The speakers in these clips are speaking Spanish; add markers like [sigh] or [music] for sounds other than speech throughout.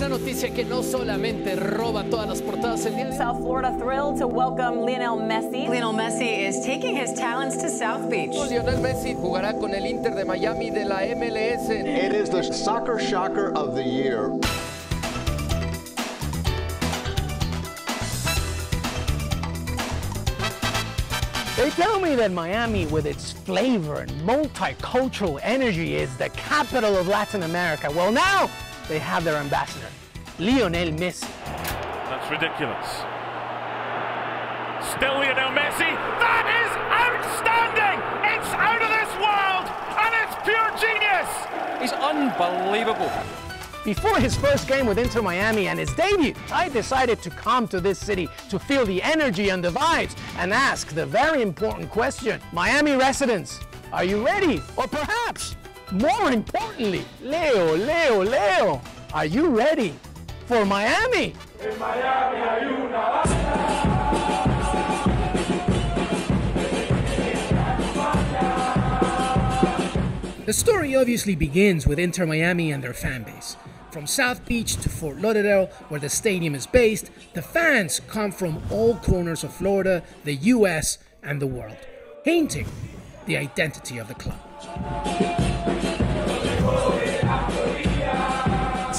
Una noticia que no solamente roba todas las portadas el día de. South Florida thrilled to welcome Lionel Messi. Lionel Messi is taking his talents to South Beach. Lionel Messi jugará con el Inter de Miami de la MLS. It is the soccer shocker of the year. They tell me that Miami, with its flavor and multicultural energy, is the capital of Latin America. Well, now they have their ambassador, Lionel Messi. That's ridiculous. Still Lionel Messi. That is outstanding! It's out of this world, and it's pure genius! It's unbelievable. Before his first game with Inter Miami and his debut, I decided to come to this city to feel the energy and the vibes and ask the very important question Miami residents, are you ready? Or perhaps, more importantly, Leo, Leo, Leo, are you ready for Miami? The story obviously begins with Inter Miami and their fan base. From South Beach to Fort Lauderdale, where the stadium is based, the fans come from all corners of Florida, the US, and the world, painting the identity of the club.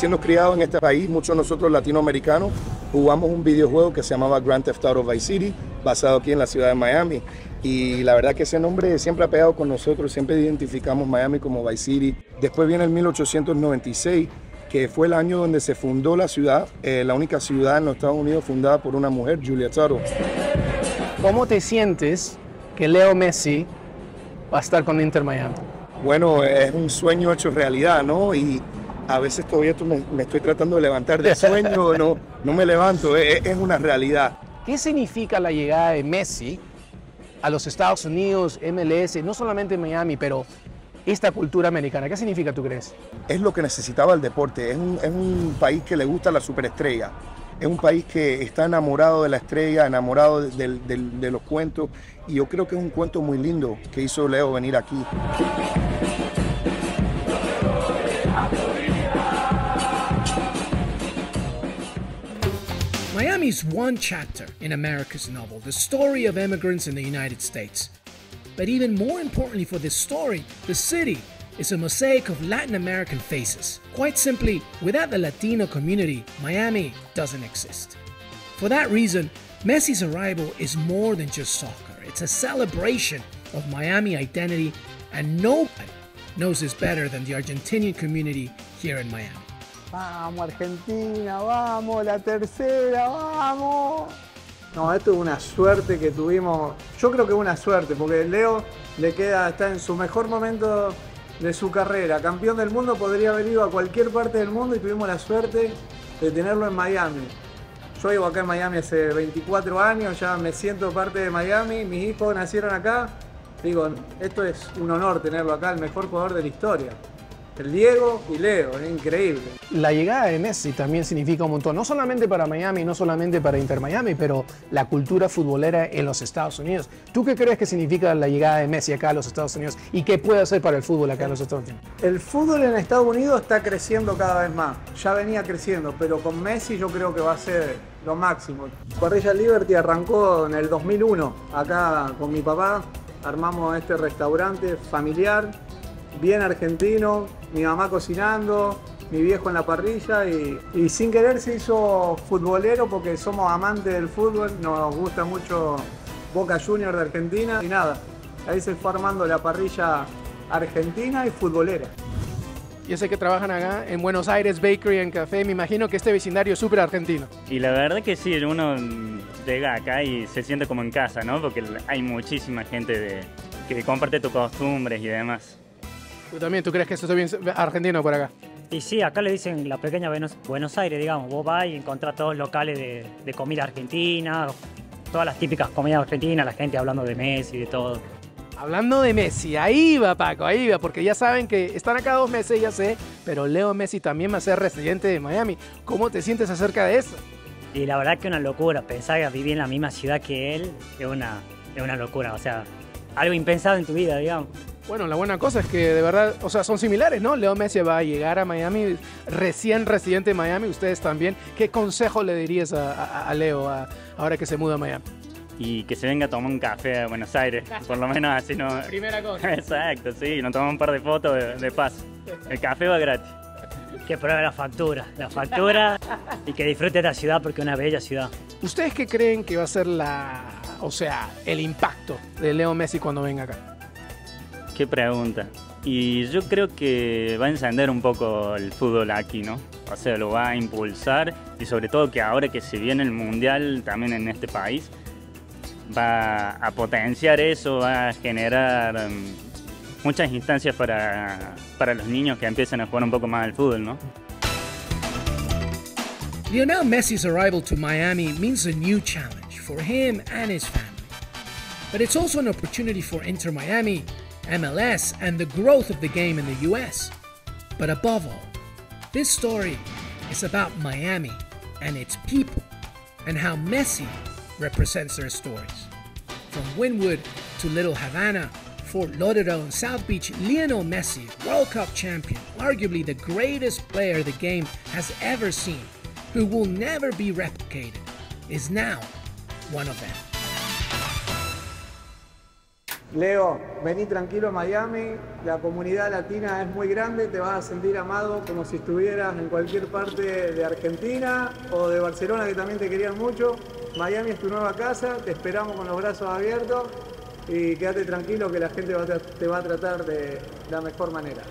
Siendo criados en este país, muchos de nosotros latinoamericanos jugamos un videojuego que se llamaba Grand Theft Auto Vice City, basado aquí en la ciudad de Miami. Y la verdad que ese nombre siempre ha pegado con nosotros, siempre identificamos Miami como Vice City. Después viene el 1896, que fue el año donde se fundó la ciudad, eh, la única ciudad en los Estados Unidos fundada por una mujer, Julia Tuttle. ¿Cómo te sientes que Leo Messi va a estar con Inter Miami? Bueno, es un sueño hecho realidad, ¿no? Y a veces todavía me, me estoy tratando de levantar del sueño, no, no me levanto, es, es una realidad. ¿Qué significa la llegada de Messi a los Estados Unidos, MLS, no solamente en Miami, pero esta cultura americana? ¿Qué significa, tú crees? es lo que necesitaba el deporte. Es un, es un país que le gusta la superestrella. Es un país que está enamorado de la estrella, enamorado de, del- del- de los cuentos. Y yo creo que es un cuento muy lindo que hizo Leo venir aquí. One chapter in America's novel, the story of immigrants in the United States. But even more importantly for this story, the city is a mosaic of Latin American faces. Quite simply, without the Latino community, Miami doesn't exist. For that reason, Messi's arrival is more than just soccer. It's a celebration of Miami identity, and nobody knows this better than the Argentinian community here in Miami. Vamos Argentina, vamos, la tercera, vamos. No, esto es una suerte que tuvimos. Yo creo que es una suerte, porque Leo le queda, está en su mejor momento de su carrera. Campeón del mundo podría haber ido a cualquier parte del mundo y tuvimos la suerte de tenerlo en Miami. Yo vivo acá en Miami hace 24 años, ya me siento parte de Miami, mis hijos nacieron acá. Digo, esto es un honor tenerlo acá, el mejor jugador de la historia. El Diego y Leo, es increíble. La llegada de Messi también significa un montón, no solamente para Miami, no solamente para Inter Miami, pero la cultura futbolera en los Estados Unidos. ¿Tú qué crees que significa la llegada de Messi acá a los Estados Unidos y qué puede hacer para el fútbol acá en los Estados Unidos? El fútbol en Estados Unidos está creciendo cada vez más. Ya venía creciendo, pero con Messi yo creo que va a ser lo máximo. Parrilla Liberty arrancó en el 2001. Acá con mi papá armamos este restaurante familiar, bien argentino, mi mamá cocinando, mi viejo en la parrilla y, y sin querer se hizo futbolero porque somos amantes del fútbol, nos gusta mucho Boca Juniors de Argentina y nada, ahí se fue armando la parrilla argentina y futbolera. Yo sé que trabajan acá en Buenos Aires Bakery and Café, me imagino que este vecindario es súper argentino. Y la verdad que sí, uno llega acá y se siente como en casa, ¿no? Porque hay muchísima gente de, que comparte tus costumbres y demás. ¿Tú también, tú crees que esto es bien argentino por acá? Y sí, acá le dicen la pequeña Buenos, Buenos Aires, digamos. Vos vas y encontrás todos locales de, de comida argentina, todas las típicas comidas argentinas, la gente hablando de Messi y de todo. Hablando de Messi, ahí va Paco, ahí va, porque ya saben que están acá dos meses, ya sé, pero Leo Messi también va a ser residente de Miami. ¿Cómo te sientes acerca de eso? Y la verdad que una locura, pensar que vivir en la misma ciudad que él es una, es una locura, o sea, algo impensado en tu vida, digamos. Bueno, la buena cosa es que de verdad, o sea, son similares, ¿no? Leo Messi va a llegar a Miami, recién residente de Miami, ustedes también. ¿Qué consejo le dirías a, a- a Leo a- ahora que se muda a Miami? Y que se venga a tomar un café a Buenos Aires, por lo menos así no... Primera cosa. [laughs] Exacto, sí, nos tomamos un par de fotos de, de paso. El café va gratis. Que pruebe la factura, la factura [laughs] y que disfrute de la ciudad porque es una bella ciudad. ¿Ustedes qué creen que va a ser la, o sea, el impacto de Leo Messi cuando venga acá? Qué pregunta. Y yo creo que va a encender un poco el fútbol aquí, ¿no? O sea, lo va a impulsar y sobre todo que ahora que se viene el mundial también en este país, va a potenciar eso, va a generar mm, muchas instancias para, para los niños que empiecen a jugar un poco más al fútbol, ¿no? Lionel Messi's arrival to Miami means a new challenge for him and his family. But it's also an opportunity for Inter Miami, MLS, and the growth of the game in the US. But above all, this story is about Miami and its people and how Messi represents their stories. From Wynwood to Little Havana, Fort Lauderdale, and South Beach, Lionel Messi, World Cup champion, arguably the greatest player the game has ever seen, who will never be replicated, is now one of them. Leo, vení tranquilo a Miami, la comunidad latina es muy grande, te vas a sentir amado como si estuvieras en cualquier parte de Argentina o de Barcelona que también te querían mucho. Miami es tu nueva casa, te esperamos con los brazos abiertos y quédate tranquilo que la gente te va a tratar de la mejor manera.